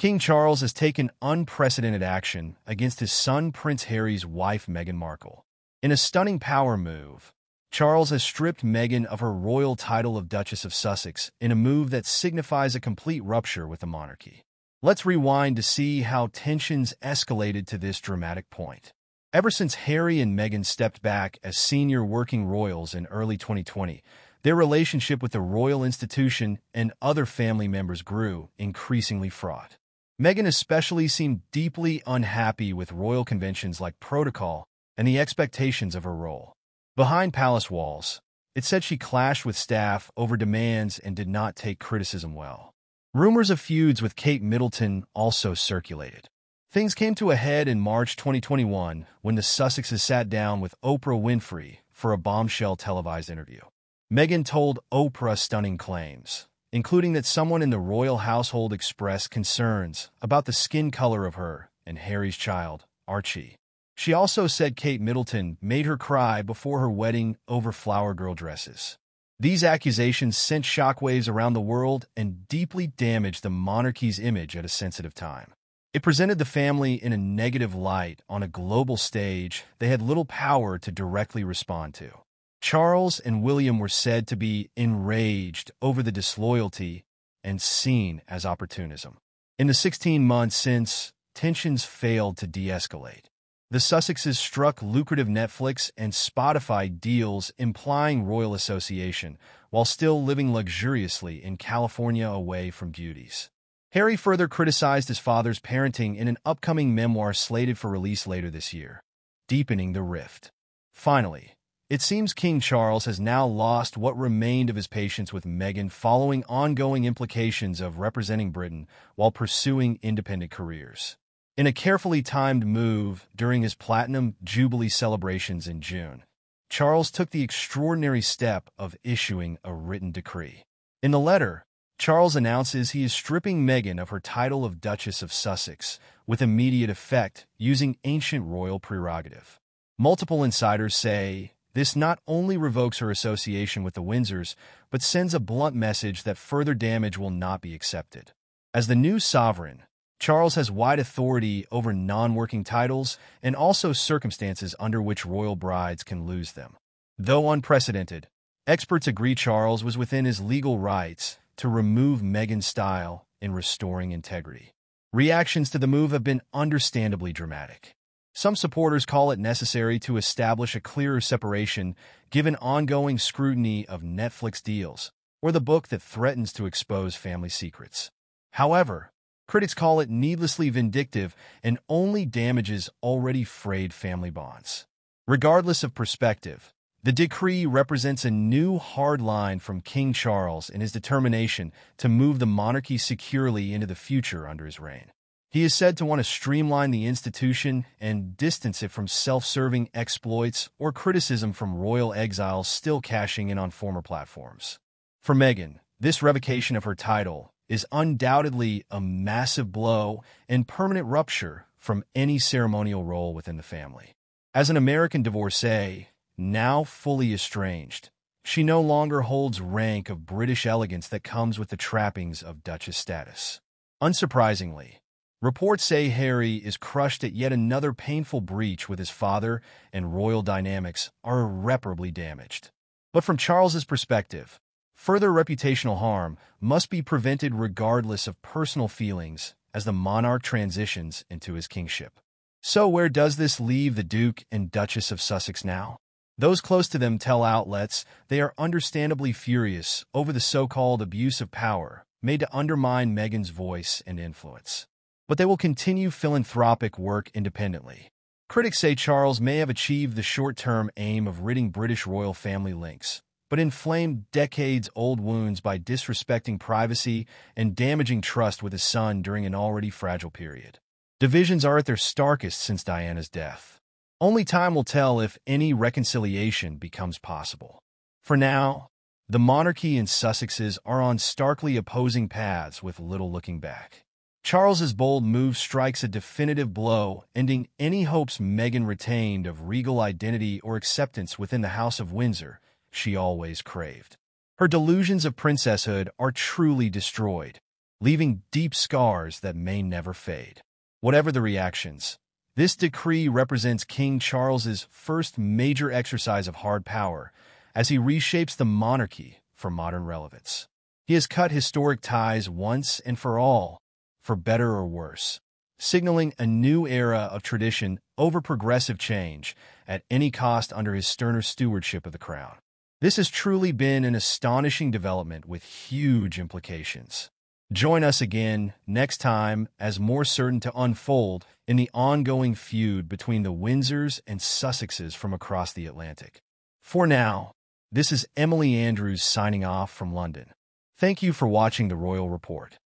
King Charles has taken unprecedented action against his son Prince Harry's wife Meghan Markle. In a stunning power move, Charles has stripped Meghan of her royal title of Duchess of Sussex in a move that signifies a complete rupture with the monarchy. Let's rewind to see how tensions escalated to this dramatic point. Ever since Harry and Meghan stepped back as senior working royals in early 2020, their relationship with the royal institution and other family members grew increasingly fraught. Meghan especially seemed deeply unhappy with royal conventions like protocol and the expectations of her role. Behind palace walls, it said she clashed with staff over demands and did not take criticism well. Rumors of feuds with Kate Middleton also circulated. Things came to a head in March 2021 when the Sussexes sat down with Oprah Winfrey for a bombshell televised interview. Meghan told Oprah stunning claims, including that someone in the royal household expressed concerns about the skin color of her and Harry's child, Archie. She also said Kate Middleton made her cry before her wedding over flower girl dresses. These accusations sent shockwaves around the world and deeply damaged the monarchy's image at a sensitive time. It presented the family in a negative light on a global stage they had little power to directly respond to. Charles and William were said to be enraged over the disloyalty and seen as opportunism. In the 16 months since, tensions failed to de-escalate. The Sussexes struck lucrative Netflix and Spotify deals implying royal association, while still living luxuriously in California away from beauties. Harry further criticized his father's parenting in an upcoming memoir slated for release later this year, deepening the rift. Finally, it seems King Charles has now lost what remained of his patience with Meghan following ongoing implications of representing Britain while pursuing independent careers. In a carefully timed move during his Platinum Jubilee celebrations in June, Charles took the extraordinary step of issuing a written decree. In the letter, Charles announces he is stripping Meghan of her title of Duchess of Sussex with immediate effect using ancient royal prerogative. Multiple insiders say this not only revokes her association with the Windsors, but sends a blunt message that further damage will not be accepted. As the new sovereign, Charles has wide authority over non-working titles and also circumstances under which royal brides can lose them. Though unprecedented, experts agree Charles was within his legal rights to remove Meghan's style in restoring integrity. Reactions to the move have been understandably dramatic. Some supporters call it necessary to establish a clearer separation given ongoing scrutiny of Netflix deals or the book that threatens to expose family secrets. However, Critics call it needlessly vindictive and only damages already frayed family bonds. Regardless of perspective, the decree represents a new hard line from King Charles in his determination to move the monarchy securely into the future under his reign. He is said to want to streamline the institution and distance it from self-serving exploits or criticism from royal exiles still cashing in on former platforms. For Meghan, this revocation of her title is undoubtedly a massive blow and permanent rupture from any ceremonial role within the family. As an American divorcee, now fully estranged, she no longer holds rank of British elegance that comes with the trappings of Duchess status. Unsurprisingly, reports say Harry is crushed at yet another painful breach with his father and royal dynamics are irreparably damaged. But from Charles's perspective, Further reputational harm must be prevented regardless of personal feelings as the monarch transitions into his kingship. So where does this leave the Duke and Duchess of Sussex now? Those close to them tell outlets they are understandably furious over the so-called abuse of power made to undermine Meghan's voice and influence. But they will continue philanthropic work independently. Critics say Charles may have achieved the short-term aim of ridding British royal family links, but inflamed decades-old wounds by disrespecting privacy and damaging trust with his son during an already fragile period. Divisions are at their starkest since Diana's death. Only time will tell if any reconciliation becomes possible. For now, the monarchy and Sussexes are on starkly opposing paths with little looking back. Charles's bold move strikes a definitive blow, ending any hopes Meghan retained of regal identity or acceptance within the House of Windsor, she always craved. Her delusions of princesshood are truly destroyed. leaving deep scars that may never fade. Whatever the reactions, this decree represents King Charles's first major exercise of hard power as he reshapes the monarchy for modern relevance. He has cut historic ties once and for all, for better or worse, signaling a new era of tradition over progressive change at any cost under his sterner stewardship of the crown. This has truly been an astonishing development with huge implications. Join us again next time as more certain to unfold in the ongoing feud between the Windsors and Sussexes from across the Atlantic. For now, this is Emily Andrews signing off from London. Thank you for watching the Royal Report.